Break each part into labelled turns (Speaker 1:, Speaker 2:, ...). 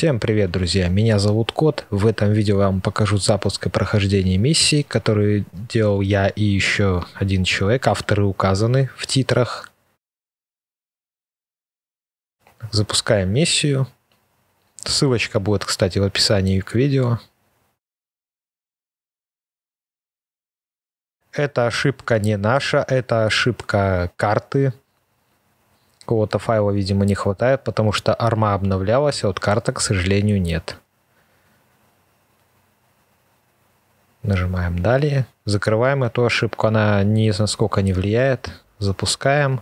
Speaker 1: Всем привет, друзья! Меня зовут Кот. В этом видео я вам покажу запуск и прохождение миссии, которую делал я и еще один человек. Авторы указаны в титрах. Запускаем миссию. Ссылочка будет, кстати, в описании к видео. Эта ошибка не наша, это ошибка карты какого-то файла, видимо, не хватает, потому что арма обновлялась, а вот карта, к сожалению, нет. Нажимаем «Далее». Закрываем эту ошибку, она ни насколько не влияет. Запускаем.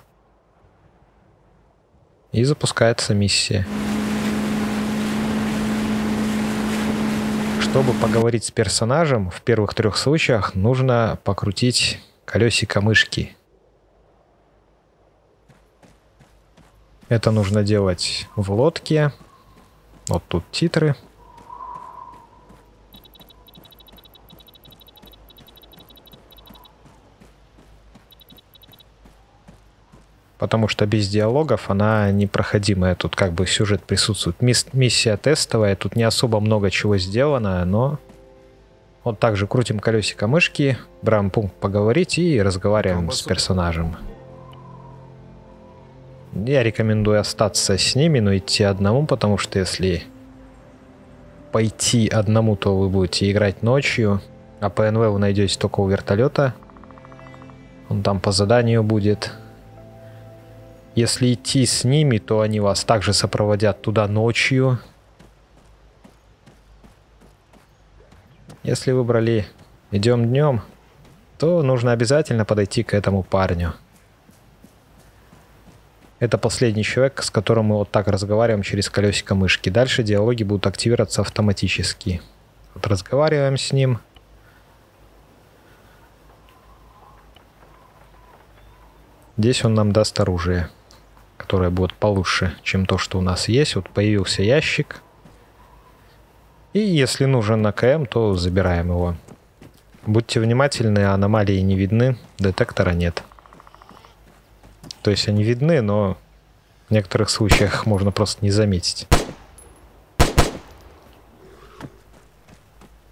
Speaker 1: И запускается миссия. Чтобы поговорить с персонажем, в первых трех случаях нужно покрутить колесико мышки. Это нужно делать в лодке. Вот тут титры. Потому что без диалогов она непроходимая. Тут как бы сюжет присутствует. Мисс миссия тестовая. Тут не особо много чего сделано, но... Вот так же крутим колесико мышки, брам пункт поговорить и разговариваем с персонажем. Я рекомендую остаться с ними, но идти одному, потому что если пойти одному, то вы будете играть ночью, а ПНВ вы найдете только у вертолета. Он там по заданию будет. Если идти с ними, то они вас также сопроводят туда ночью. Если выбрали идем днем, то нужно обязательно подойти к этому парню. Это последний человек, с которым мы вот так разговариваем через колесико мышки. Дальше диалоги будут активироваться автоматически. Вот разговариваем с ним. Здесь он нам даст оружие, которое будет получше, чем то, что у нас есть. Вот появился ящик. И если нужен АКМ, то забираем его. Будьте внимательны, аномалии не видны, детектора нет. То есть они видны, но в некоторых случаях можно просто не заметить.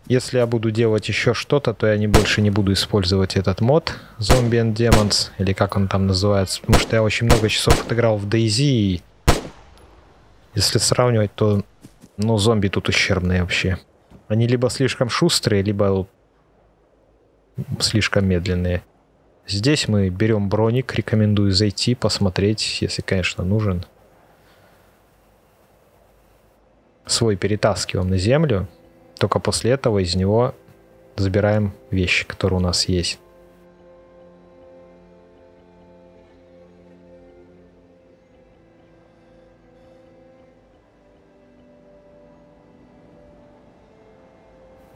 Speaker 1: Если я буду делать еще что-то, то я не больше не буду использовать этот мод Zombie and Demons, или как он там называется, потому что я очень много часов отыграл в DayZ, и если сравнивать, то ну, зомби тут ущербные вообще. Они либо слишком шустрые, либо слишком медленные. Здесь мы берем броник, рекомендую зайти, посмотреть, если, конечно, нужен. Свой перетаскиваем на землю, только после этого из него забираем вещи, которые у нас есть.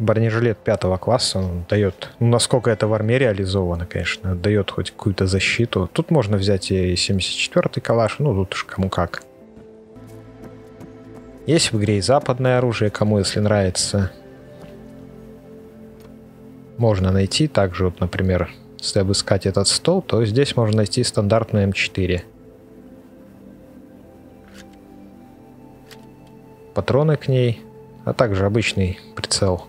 Speaker 1: Бронежилет пятого класса он дает, ну, насколько это в армии реализовано, конечно, дает хоть какую-то защиту. Тут можно взять и 74-й калаш, ну, тут уж кому как. Есть в игре и западное оружие, кому если нравится. Можно найти также, вот, например, если обыскать этот стол, то здесь можно найти стандартную М4. Патроны к ней, а также обычный прицел.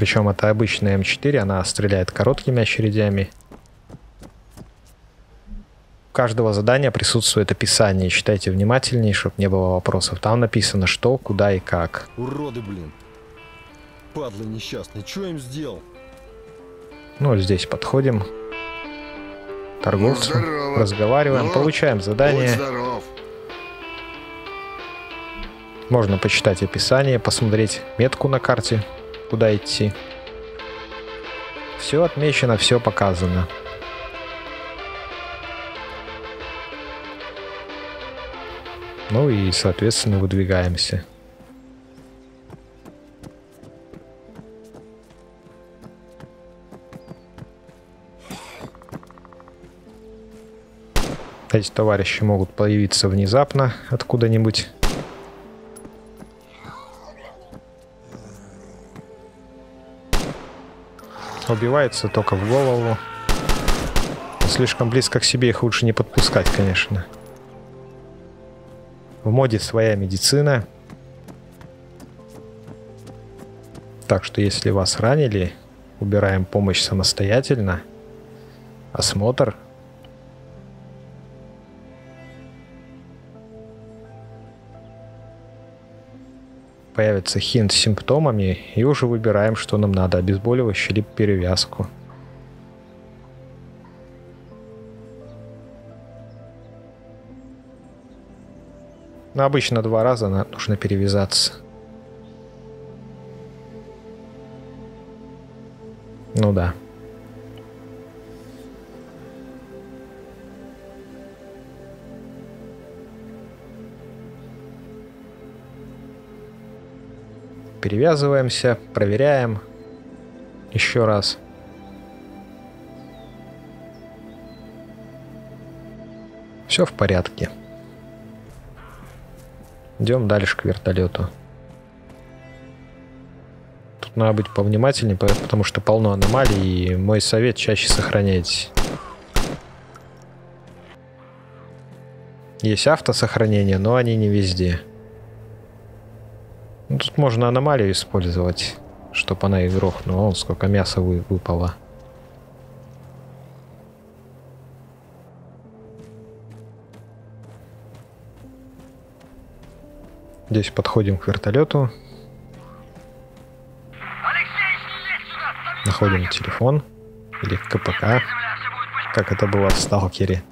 Speaker 1: Причем это обычная М4, она стреляет короткими очередями. У каждого задания присутствует описание. Читайте внимательнее, чтобы не было вопросов. Там написано, что, куда и как.
Speaker 2: Уроды, блин. Падлы несчастные, что им сделал?
Speaker 1: Ну, здесь подходим. Торговцу. Ну, разговариваем, ну, получаем задание. Можно почитать описание, посмотреть метку на карте, куда идти. Все отмечено, все показано. Ну и, соответственно, выдвигаемся. Эти товарищи могут появиться внезапно откуда-нибудь. Убивается только в голову. Слишком близко к себе их лучше не подпускать, конечно. В моде своя медицина. Так что если вас ранили, убираем помощь самостоятельно. Осмотр. Появится хинт с симптомами, и уже выбираем, что нам надо, обезболивающее либо перевязку. Но обычно два раза нужно перевязаться. Ну да. Перевязываемся, проверяем еще раз. Все в порядке. Идем дальше к вертолету. Тут надо быть повнимательнее, потому что полно аномалий, и мой совет чаще сохраняйтесь. Есть автосохранение, но они не везде. Ну, тут можно аномалию использовать, чтобы она и грохнула. Вон сколько мяса вы, выпало. Здесь подходим к вертолету. Находим телефон или КПК, как это было в Сталкере.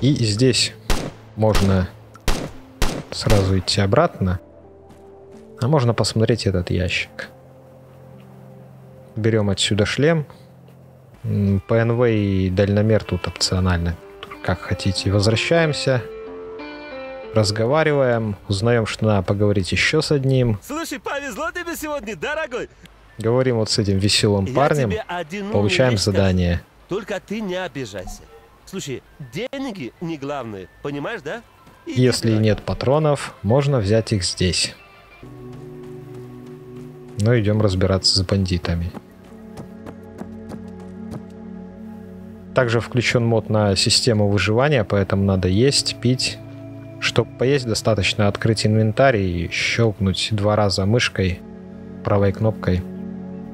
Speaker 1: И здесь можно сразу идти обратно, а можно посмотреть этот ящик. Берем отсюда шлем, ПНВ и дальномер тут опционально. Как хотите. Возвращаемся. Разговариваем. Узнаем, что надо поговорить еще с одним.
Speaker 3: Слушай, повезло тебе сегодня, дорогой.
Speaker 1: Говорим вот с этим веселым
Speaker 3: Я
Speaker 1: парнем. Получаем задание.
Speaker 3: Только ты не обижайся. Слушай, деньги не главное, понимаешь, да? Иди
Speaker 1: Если
Speaker 3: брать.
Speaker 1: нет патронов, можно взять их здесь. Ну, идем разбираться с бандитами. Также включен мод на систему выживания, поэтому надо есть, пить. Чтобы поесть, достаточно открыть инвентарь и щелкнуть два раза мышкой, правой кнопкой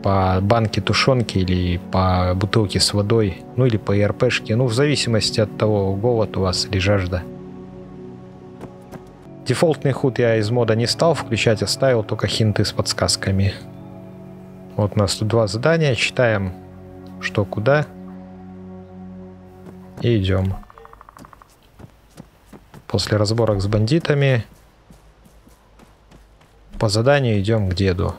Speaker 1: по банке тушенки или по бутылке с водой, ну или по ИРПшке, ну в зависимости от того, голод у вас или жажда. Дефолтный худ я из мода не стал включать, оставил только хинты с подсказками. Вот у нас тут два задания, читаем что куда и идем. После разборок с бандитами по заданию идем к деду.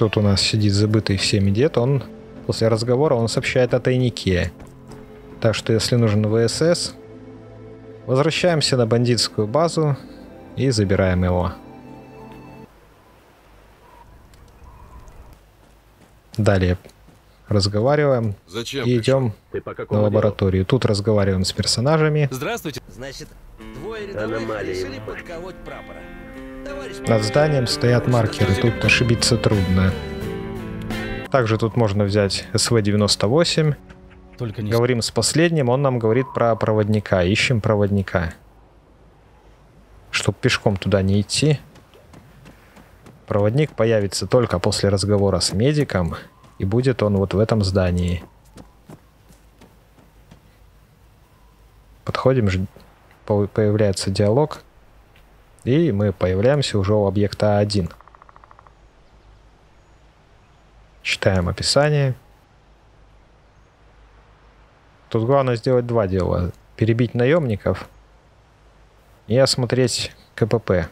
Speaker 1: Тут у нас сидит забытый всеми дед, он после разговора он сообщает о тайнике. Так что если нужен ВСС, возвращаемся на бандитскую базу и забираем его. Далее разговариваем
Speaker 2: Зачем?
Speaker 1: и идем на
Speaker 4: какому делу?
Speaker 1: лабораторию. Тут разговариваем с персонажами.
Speaker 3: Здравствуйте. Значит, двое рядовых
Speaker 4: Аномалии
Speaker 3: решили подколоть прапора.
Speaker 1: Над зданием стоят маркеры, тут ошибиться трудно. Также тут можно взять СВ-98.
Speaker 5: Только не
Speaker 1: Говорим с последним, он нам говорит про проводника. Ищем проводника. Чтоб пешком туда не идти. Проводник появится только после разговора с медиком, и будет он вот в этом здании. Подходим, появляется диалог, и мы появляемся уже у объекта 1. Читаем описание. Тут главное сделать два дела. Перебить наемников и осмотреть КПП.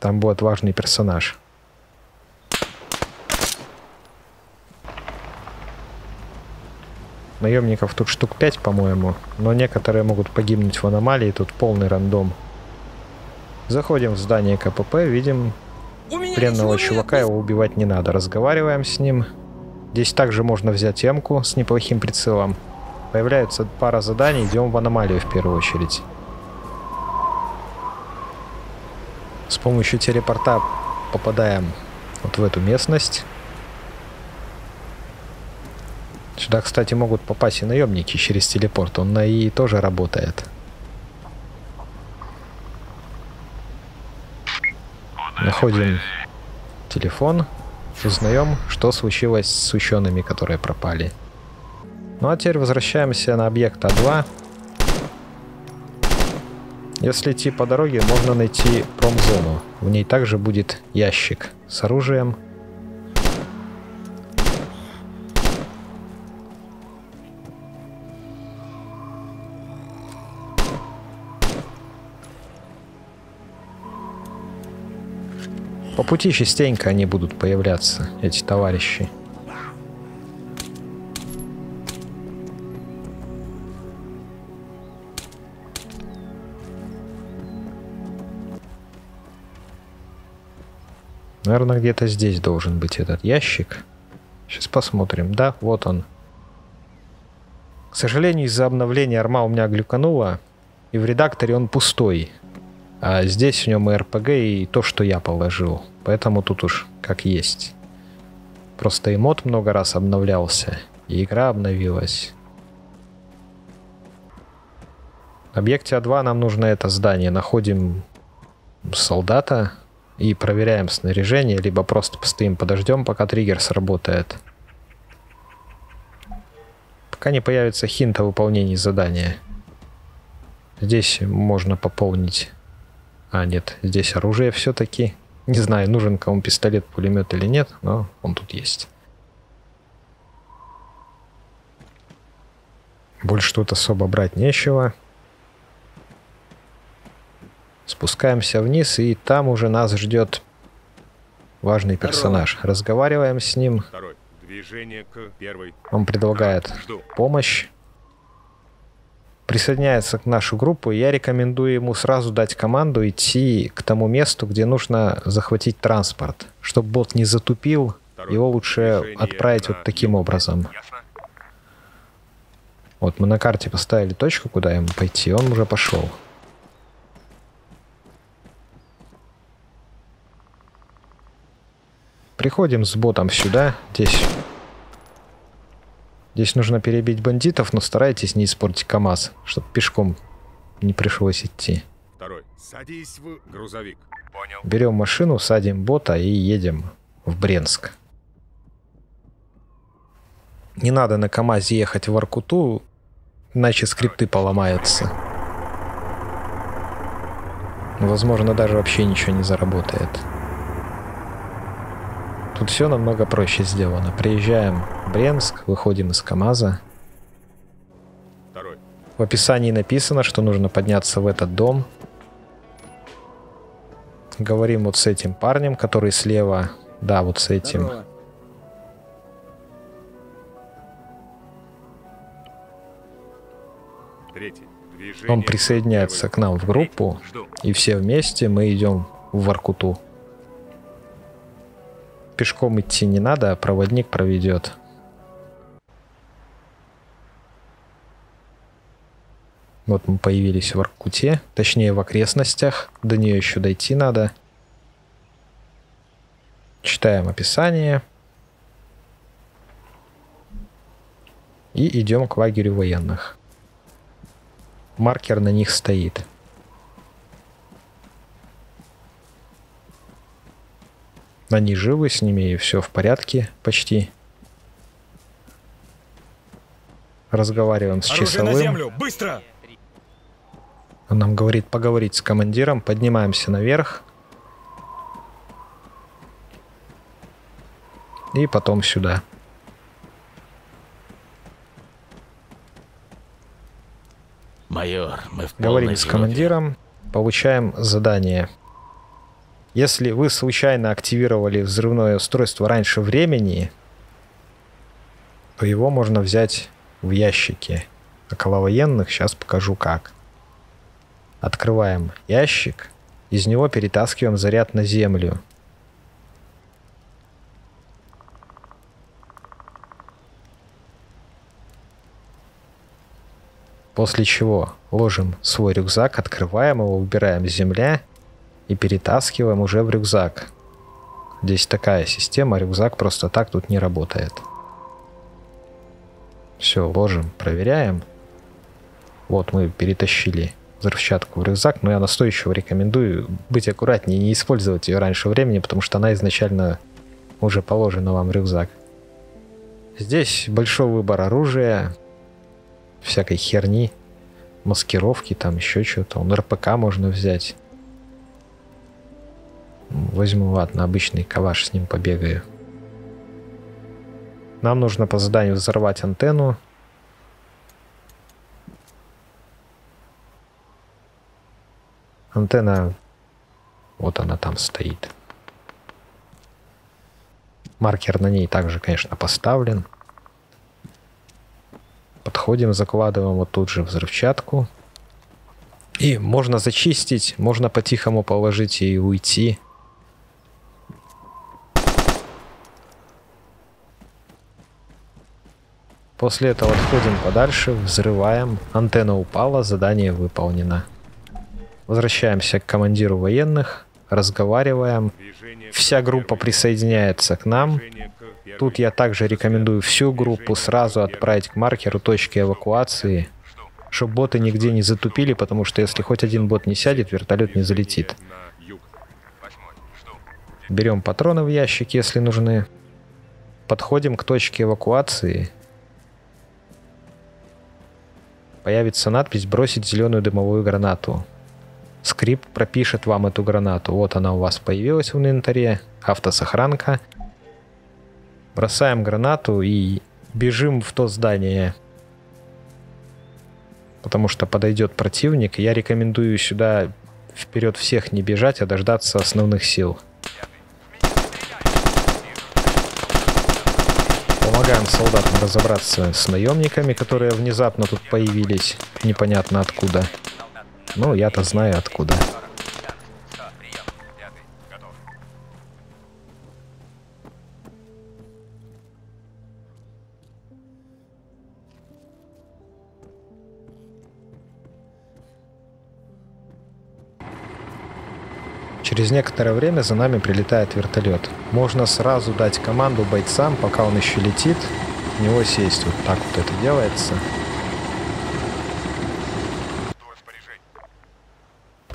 Speaker 1: Там будет важный персонаж. Наемников тут штук 5, по-моему, но некоторые могут погибнуть в аномалии, тут полный рандом. Заходим в здание КПП, видим пленного чувака, его убивать не надо. Разговариваем с ним. Здесь также можно взять эмку с неплохим прицелом. Появляется пара заданий, идем в аномалию в первую очередь. С помощью телепорта попадаем вот в эту местность. Сюда, кстати, могут попасть и наемники через телепорт. Он на И тоже работает. Находим телефон. Узнаем, что случилось с учеными, которые пропали. Ну а теперь возвращаемся на объект А2. Если идти по дороге, можно найти промзону. В ней также будет ящик с оружием. По пути частенько они будут появляться, эти товарищи. Наверное, где-то здесь должен быть этот ящик. Сейчас посмотрим. Да, вот он. К сожалению, из-за обновления арма у меня глюкануло. И в редакторе он пустой. А здесь в нем и РПГ, и то, что я положил. Поэтому тут уж как есть. Просто и мод много раз обновлялся. И игра обновилась. Объекте А2 нам нужно это здание. Находим солдата и проверяем снаряжение, либо просто постоим, подождем, пока триггер сработает. Пока не появится хинт о выполнении задания. Здесь можно пополнить... А, нет, здесь оружие все-таки. Не знаю, нужен кому пистолет, пулемет или нет, но он тут есть. Больше тут особо брать нечего. Спускаемся вниз, и там уже нас ждет важный персонаж. Разговариваем с ним.
Speaker 4: Второй. Движение к первой.
Speaker 1: Он предлагает
Speaker 4: Жду.
Speaker 1: помощь. Присоединяется к нашу группу. Я рекомендую ему сразу дать команду идти к тому месту, где нужно захватить транспорт. Чтобы бот не затупил, его лучше отправить вот таким образом. Вот мы на карте поставили точку, куда ему пойти, он уже пошел. Приходим с ботом сюда. Здесь... Здесь нужно перебить бандитов, но старайтесь не испортить КАМАЗ, чтобы пешком не пришлось идти.
Speaker 4: Второй. Садись в грузовик. Понял.
Speaker 1: Берем машину, садим бота и едем в Бренск. Не надо на КАМАЗе ехать в Аркуту, иначе скрипты поломаются. Возможно, даже вообще ничего не заработает. Тут все намного проще сделано. Приезжаем в Бренск, выходим из КАМАЗа.
Speaker 4: Второй.
Speaker 1: В описании написано, что нужно подняться в этот дом. Говорим вот с этим парнем, который слева. Да, вот с этим. Он присоединяется к нам в группу. И все вместе мы идем в Воркуту. Пешком идти не надо, а проводник проведет. Вот мы появились в Воркуте, точнее в окрестностях. До нее еще дойти надо. Читаем описание. И идем к лагерю военных. Маркер на них стоит. Они живы, с ними все в порядке почти. Разговариваем с
Speaker 5: Оружие на
Speaker 1: часовым.
Speaker 5: землю! Быстро!
Speaker 1: Он нам говорит поговорить с командиром. Поднимаемся наверх. И потом сюда.
Speaker 6: Майор, мы в
Speaker 1: Говорим с командиром. Получаем задание. Если вы случайно активировали взрывное устройство раньше времени, то его можно взять в ящике. А Около военных сейчас покажу как. Открываем ящик, из него перетаскиваем заряд на землю. После чего ложим свой рюкзак, открываем его, убираем земля и перетаскиваем уже в рюкзак. Здесь такая система, рюкзак просто так тут не работает. Все, ложим, проверяем. Вот мы перетащили взрывчатку в рюкзак, но я настойчиво рекомендую быть аккуратнее, не использовать ее раньше времени, потому что она изначально уже положена вам в рюкзак. Здесь большой выбор оружия, всякой херни, маскировки, там еще что-то. Он РПК можно взять. Возьму, ладно, обычный каваш с ним побегаю. Нам нужно по заданию взорвать антенну. Антенна, вот она там стоит. Маркер на ней также, конечно, поставлен. Подходим, закладываем вот тут же взрывчатку. И можно зачистить, можно по-тихому положить и уйти. После этого отходим подальше, взрываем. Антенна упала, задание выполнено. Возвращаемся к командиру военных, разговариваем. Вся группа присоединяется к нам. Тут я также рекомендую всю группу сразу отправить к маркеру точки эвакуации, чтобы боты нигде не затупили, потому что если хоть один бот не сядет, вертолет не залетит. Берем патроны в ящик, если нужны. Подходим к точке эвакуации. Появится надпись «Бросить зеленую дымовую гранату». Скрипт пропишет вам эту гранату. Вот она у вас появилась в инвентаре. Автосохранка. Бросаем гранату и бежим в то здание. Потому что подойдет противник. Я рекомендую сюда вперед всех не бежать, а дождаться основных сил. Помогаем солдатам разобраться с наемниками, которые внезапно тут появились, непонятно откуда. Ну, я-то знаю откуда. Через некоторое время за нами прилетает вертолет. Можно сразу дать команду бойцам, пока он еще летит, в него сесть. Вот так вот это делается.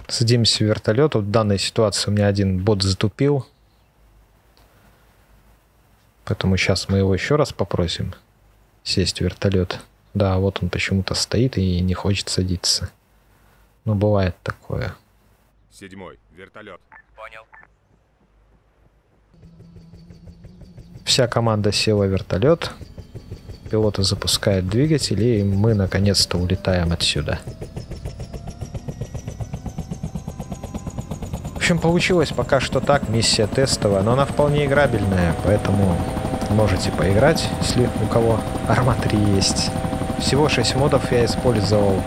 Speaker 1: Садимся в вертолет. Вот в данной ситуации у меня один бот затупил. Поэтому сейчас мы его еще раз попросим сесть в вертолет. Да, вот он почему-то стоит и не хочет садиться. Ну, бывает такое.
Speaker 4: Седьмой. Вертолет.
Speaker 5: Понял.
Speaker 1: Вся команда села в вертолет. Пилоты запускают двигатели, и мы наконец-то улетаем отсюда. В общем, получилось пока что так, миссия тестовая, но она вполне играбельная, поэтому можете поиграть, если у кого Арма 3 есть. Всего 6 модов я использовал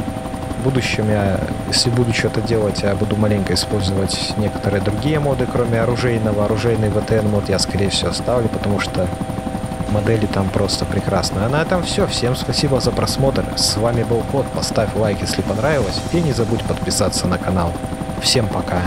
Speaker 1: будущем я, если буду что-то делать, я буду маленько использовать некоторые другие моды, кроме оружейного. Оружейный VTN мод я, скорее всего, оставлю, потому что модели там просто прекрасные. А на этом все. Всем спасибо за просмотр. С вами был Кот. Поставь лайк, если понравилось. И не забудь подписаться на канал. Всем пока.